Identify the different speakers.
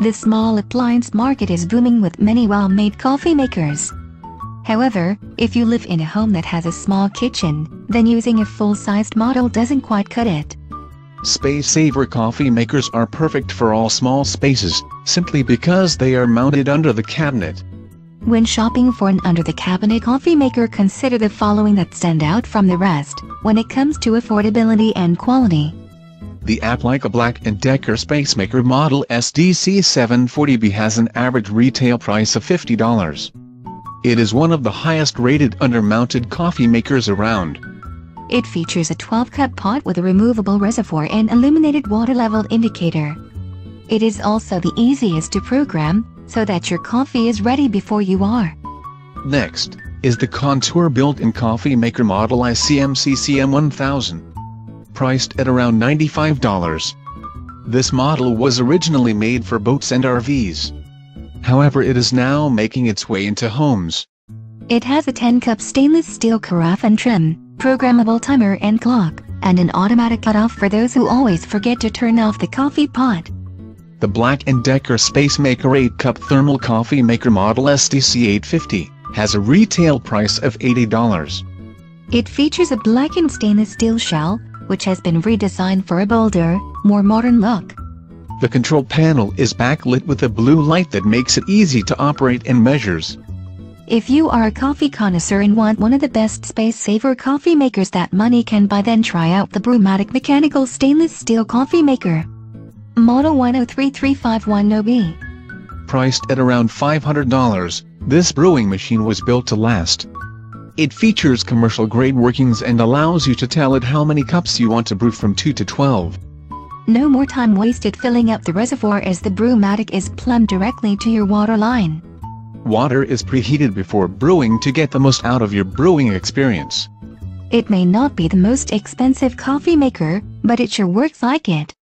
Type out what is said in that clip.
Speaker 1: the small appliance market is booming with many well-made coffee makers. However, if you live in a home that has a small kitchen, then using a full-sized model doesn't quite cut it.
Speaker 2: Space Saver coffee makers are perfect for all small spaces, simply because they are mounted under the cabinet.
Speaker 1: When shopping for an under-the-cabinet coffee maker consider the following that stand out from the rest, when it comes to affordability and quality.
Speaker 2: The Applica Black & Decker Spacemaker Model SDC740B has an average retail price of $50. It is one of the highest rated under-mounted coffee makers around.
Speaker 1: It features a 12-cup pot with a removable reservoir and illuminated water level indicator. It is also the easiest to program, so that your coffee is ready before you are.
Speaker 2: Next, is the Contour built-in coffee maker model ICMC CM1000. Priced at around $95. This model was originally made for boats and RVs. However it is now making its way into homes.
Speaker 1: It has a 10-cup stainless steel carafe and trim, programmable timer and clock, and an automatic cutoff for those who always forget to turn off the coffee pot.
Speaker 2: The Black & Decker Spacemaker 8-Cup Thermal Coffee Maker Model SDC850 has a retail price of $80.
Speaker 1: It features a blackened stainless steel shell, which has been redesigned for a bolder, more modern look.
Speaker 2: The control panel is backlit with a blue light that makes it easy to operate and measures.
Speaker 1: If you are a coffee connoisseur and want one of the best space-saver coffee makers that money can buy then try out the Brewmatic Mechanical Stainless Steel Coffee Maker. Model 1033510B.
Speaker 2: Priced at around $500, this brewing machine was built to last. It features commercial-grade workings and allows you to tell it how many cups you want to brew from 2 to 12.
Speaker 1: No more time wasted filling up the reservoir as the Brewmatic is plumbed directly to your water line.
Speaker 2: Water is preheated before brewing to get the most out of your brewing experience.
Speaker 1: It may not be the most expensive coffee maker, but it sure works like it.